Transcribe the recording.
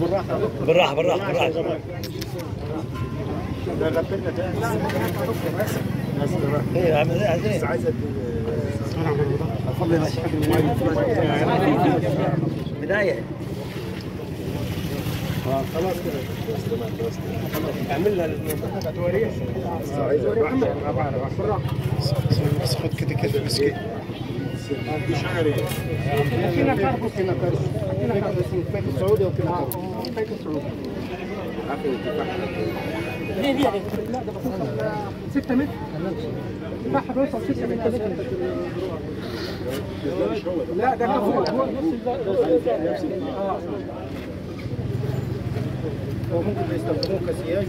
بالراحة. بالراحة بالراحة إيه عامل إيه إيه؟ اتفضل يا باشا بداية. خلاص كده. أعمل لها توريح بس خد كده كده مسكين هنا كاربوس هنا كاربوس هنا كاربوس فايت السعودي وكده فايت السعودي ليه ليه لا ده بس 6 متر لا حضرتك 6 متر لا ده فوق فوق نص آه هو ممكن يستخدموه كسياج